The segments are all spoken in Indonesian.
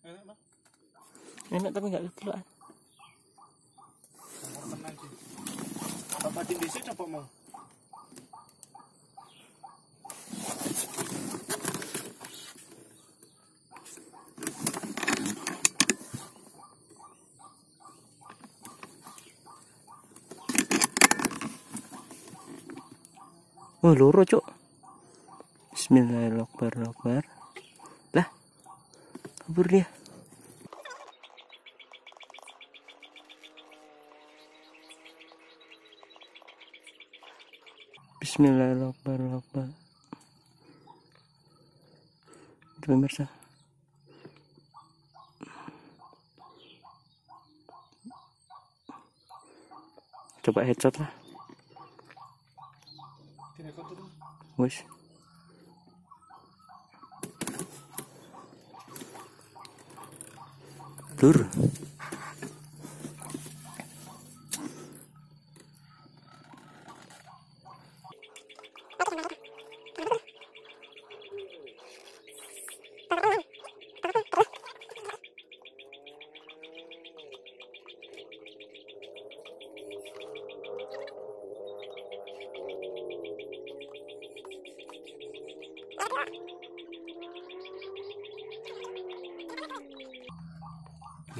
Enak, Bang. Enak tapi nggak sih. Bapak di sini coba mau. Oh, loro, Cuk. Bismillahirrahmanirrahim. Lah. Kabur dia. Bismillahirrahmanirrahim. Itu pemirsa. Coba headshot lah. Wes. Lur.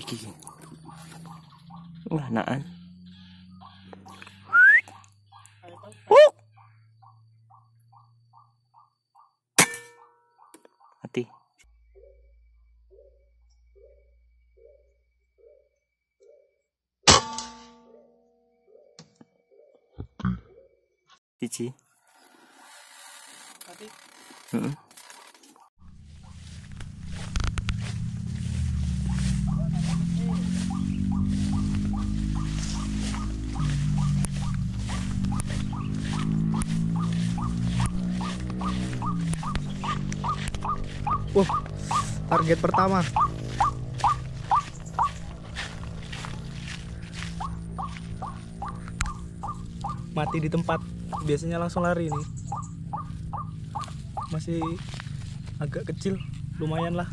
Iki. Wah, naan. Uh. Hati. Cici. Target pertama. Mati di tempat. Biasanya langsung lari ini. Masih agak kecil, lumayan lah.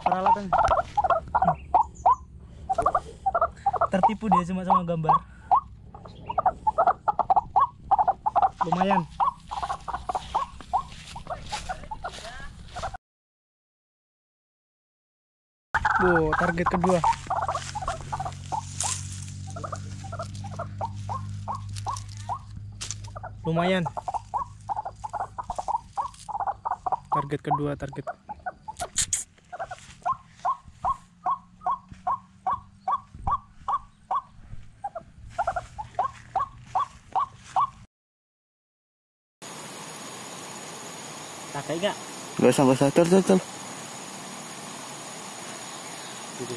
Peralatan. Tertipu dia cuma sama gambar. Lumayan Wow, target kedua lumayan target kedua target Pakai enggak? Gak usah, gak usah. Tur, tur, tur.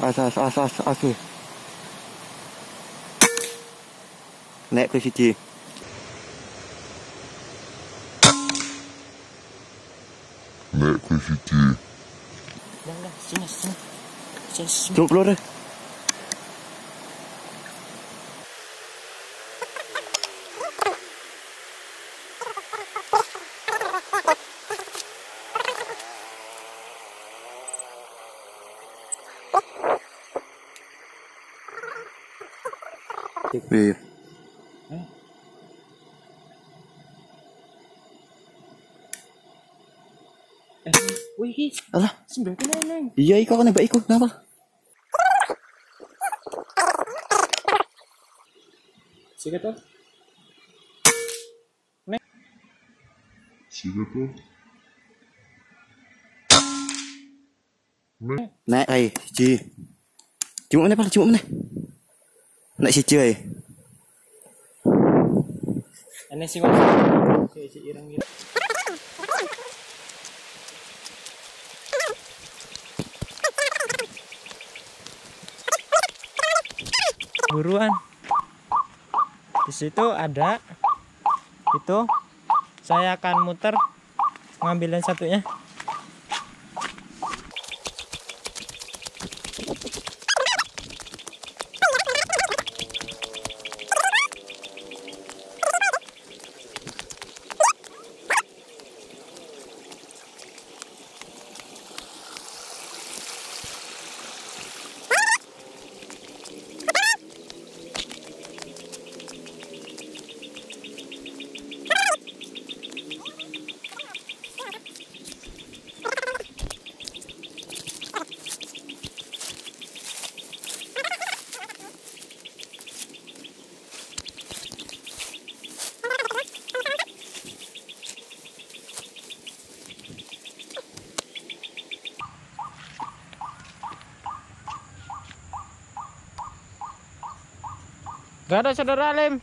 As, as, as, as, as. ni. Naik ke siji. Naik ke siji. Enggak. Sini, sini. Sini, sini. Cuk, keluar việc Alah, iya ikaw ka nagbaikot na ba? Sige to. Sige to. Nè, thầy, chị Chị mụn này, chị mụn này Naik siji ai. Ini sih kok. Si si ireng gitu. Buruan. Di situ ada itu saya akan muter ngambilin satunya. Gak ada saudara Alim.